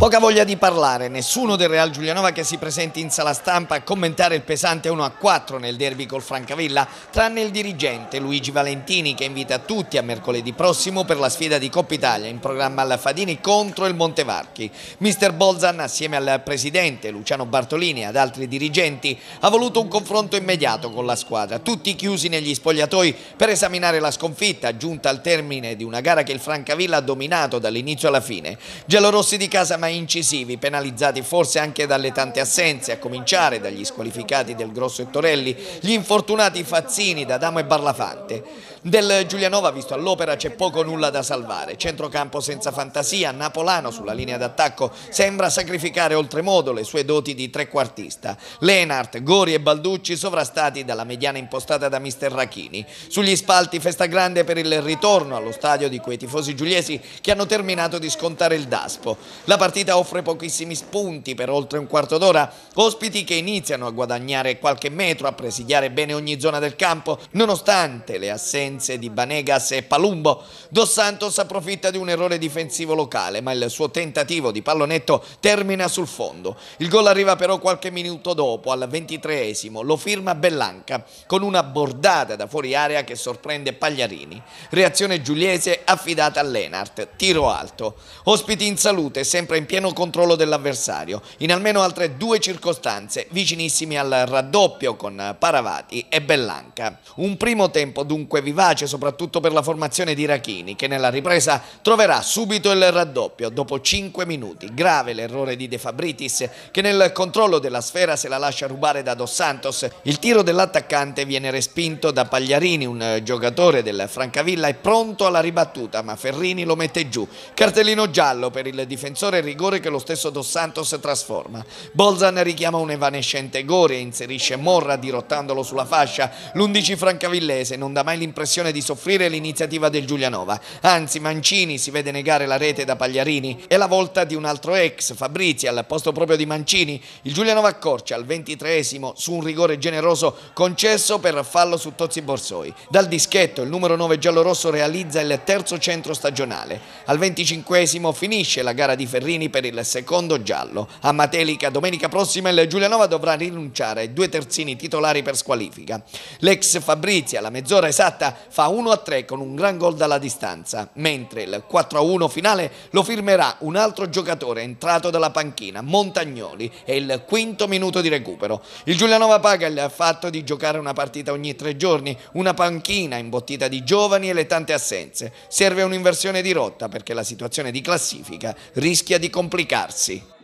Poca voglia di parlare, nessuno del Real Giulianova che si presenti in sala stampa a commentare il pesante 1-4 nel derby col Francavilla, tranne il dirigente Luigi Valentini che invita tutti a mercoledì prossimo per la sfida di Coppa Italia in programma al Fadini contro il Montevarchi. Mister Bolzan assieme al presidente Luciano Bartolini e ad altri dirigenti ha voluto un confronto immediato con la squadra, tutti chiusi negli spogliatoi per esaminare la sconfitta giunta al termine di una gara che il Francavilla ha dominato dall'inizio alla fine. Giallorossi di casa ma incisivi, penalizzati forse anche dalle tante assenze, a cominciare dagli squalificati del Grosso e Torelli, gli infortunati Fazzini, D'Adamo e Barlafante. Del Giulianova, visto all'opera, c'è poco nulla da salvare. Centrocampo senza fantasia, Napolano sulla linea d'attacco sembra sacrificare oltremodo le sue doti di trequartista. Lenart, Gori e Balducci sovrastati dalla mediana impostata da mister Rachini. Sugli spalti festa grande per il ritorno allo stadio di quei tifosi giuliesi che hanno terminato di scontare il Daspo. La partita offre pochissimi spunti per oltre un quarto d'ora, ospiti che iniziano a guadagnare qualche metro, a presidiare bene ogni zona del campo, nonostante le assenze assenze di Banegas e Palumbo, Dos Santos approfitta di un errore difensivo locale, ma il suo tentativo di pallonetto termina sul fondo. Il gol arriva però qualche minuto dopo, al ventitreesimo, lo firma Bellanca, con una bordata da fuori area che sorprende Pagliarini. Reazione giuliese affidata a Lenart, tiro alto. Ospiti in salute, sempre in pieno controllo dell'avversario, in almeno altre due circostanze, vicinissimi al raddoppio con Paravati e Bellanca. Un primo tempo dunque vivace vivace soprattutto per la formazione di Rachini che nella ripresa troverà subito il raddoppio dopo 5 minuti. Grave l'errore di De Fabritis che nel controllo della sfera se la lascia rubare da Dos Santos. Il tiro dell'attaccante viene respinto da Pagliarini, un giocatore del Francavilla è pronto alla ribattuta ma Ferrini lo mette giù. Cartellino giallo per il difensore rigore che lo stesso Dos Santos trasforma. Bolzan richiama un evanescente Gori e inserisce Morra dirottandolo sulla fascia. L'11 francavillese non dà mai l'impressione l'impressione di soffrire l'iniziativa del Giulianova. Anzi, Mancini si vede negare la rete da Pagliarini. È la volta di un altro ex, Fabrizi, al posto proprio di Mancini. Il Giulianova accorcia al ventitreesimo su un rigore generoso concesso per fallo su Tozzi Borsoi. Dal dischetto il numero 9 giallorosso realizza il terzo centro stagionale. Al venticinquesimo finisce la gara di Ferrini per il secondo giallo. A Matelica domenica prossima il Giulianova dovrà rinunciare ai due terzini titolari per squalifica. L'ex Fabrizi alla mezz'ora esatta fa 1-3 con un gran gol dalla distanza, mentre il 4-1 finale lo firmerà un altro giocatore entrato dalla panchina, Montagnoli, e il quinto minuto di recupero. Il Giulianova paga il fatto di giocare una partita ogni tre giorni, una panchina imbottita di giovani e le tante assenze. Serve un'inversione di rotta perché la situazione di classifica rischia di complicarsi.